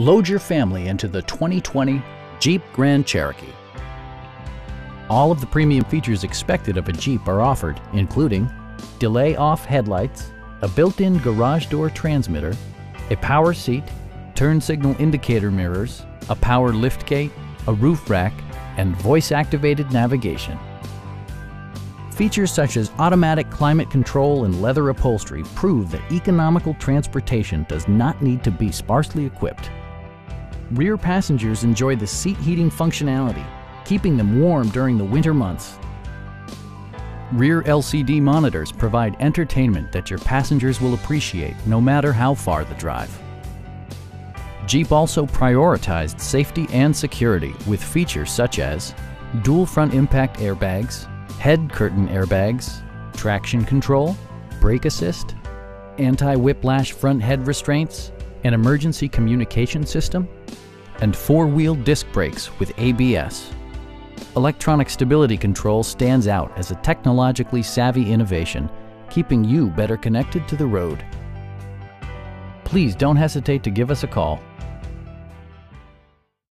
Load your family into the 2020 Jeep Grand Cherokee. All of the premium features expected of a Jeep are offered, including delay off headlights, a built-in garage door transmitter, a power seat, turn signal indicator mirrors, a power liftgate, a roof rack, and voice-activated navigation. Features such as automatic climate control and leather upholstery prove that economical transportation does not need to be sparsely equipped. Rear passengers enjoy the seat heating functionality, keeping them warm during the winter months. Rear LCD monitors provide entertainment that your passengers will appreciate no matter how far the drive. Jeep also prioritized safety and security with features such as dual front impact airbags, head curtain airbags, traction control, brake assist, anti-whiplash front head restraints, an emergency communication system, and four-wheel disc brakes with ABS. Electronic stability control stands out as a technologically savvy innovation, keeping you better connected to the road. Please don't hesitate to give us a call